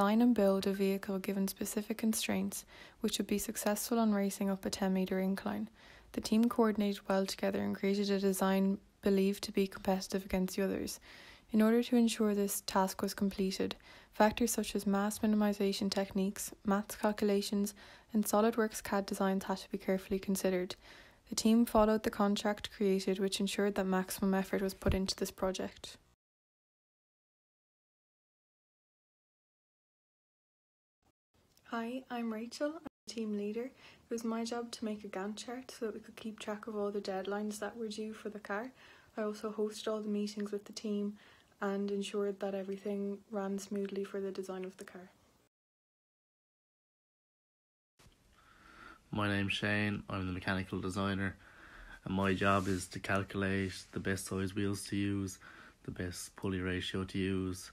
design and build a vehicle given specific constraints which would be successful on racing up a 10 metre incline. The team coordinated well together and created a design believed to be competitive against the others. In order to ensure this task was completed, factors such as mass minimization techniques, maths calculations, and SolidWorks CAD designs had to be carefully considered. The team followed the contract created, which ensured that maximum effort was put into this project. Hi, I'm Rachael. I'm the team leader. It was my job to make a Gantt chart so that we could keep track of all the deadlines that were due for the car. I also hosted all the meetings with the team and ensured that everything ran smoothly for the design of the car. My name's Shane, I'm the mechanical designer, and my job is to calculate the best size wheels to use, the best pulley ratio to use,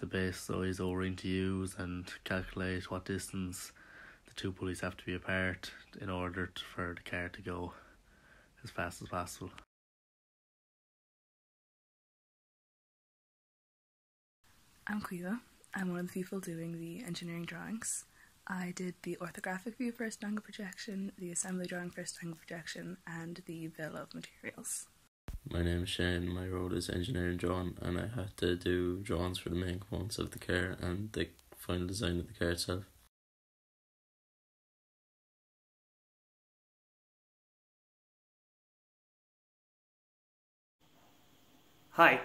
the best size o-ring to use and calculate what distance the two pulleys have to be apart in order to, for the car to go as fast as possible. I'm Caoimhe. I'm one of the people doing the engineering drawings. I did the orthographic view first angle projection, the assembly drawing first angle projection, and the bill of materials. My name is Shane, my role is engineering drawing, and I had to do drawings for the main components of the car and the final design of the car itself. Hi,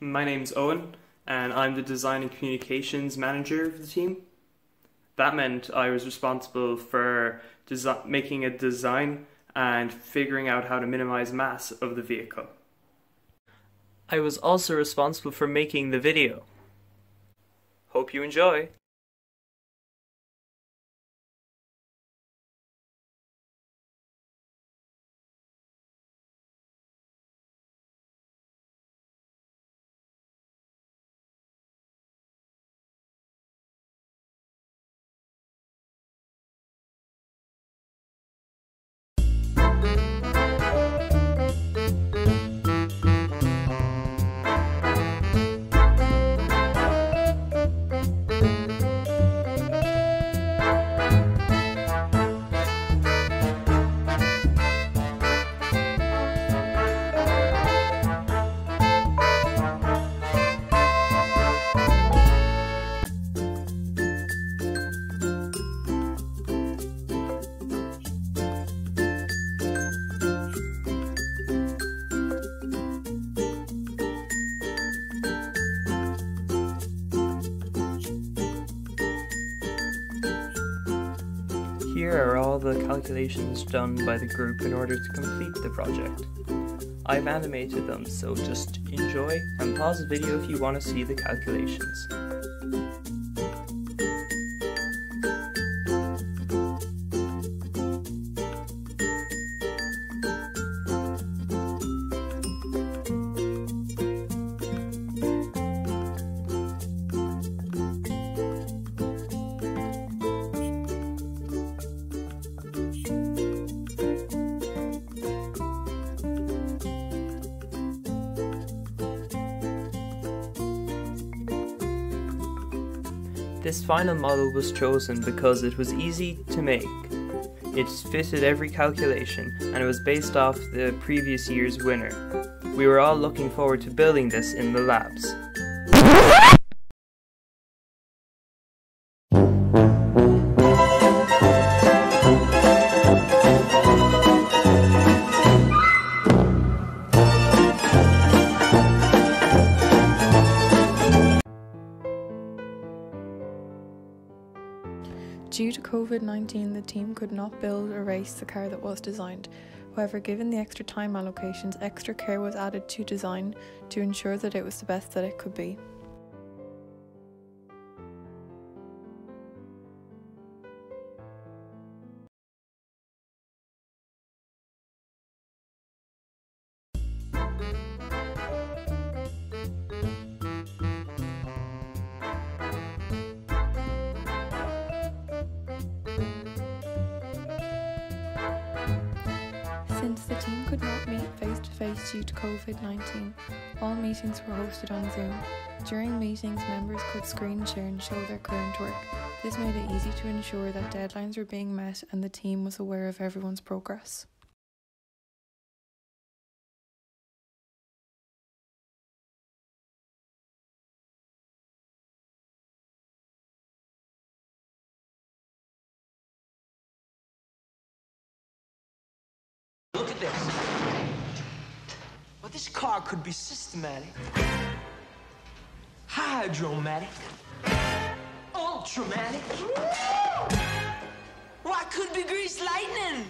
my name's Eoin, and I'm the design and communications manager of the team. That meant I was responsible for making a design and figuring out how to minimize mass of the vehicle. I was also responsible for making the video. Hope you enjoy. Here are all the calculations done by the group in order to complete the project. I've animated them, so just enjoy and pause the video if you want to see the calculations. This final model was chosen because it was easy to make. It fitted every calculation and it was based off the previous year's winner. We were all looking forward to building this in the labs. Due to COVID 19, the team could not build or race the car that was designed. However, given the extra time allocations, extra care was added to design to ensure that it was the best that it could be. Face due to COVID 19. All meetings were hosted on Zoom. During meetings, members could screen share and show their current work. This made it easy to ensure that deadlines were being met and the team was aware of everyone's progress. Look at this. Well, this car could be systematic, hydromatic, ultramatic. Why could be grease lightning?